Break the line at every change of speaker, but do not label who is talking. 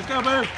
Let's go, boo.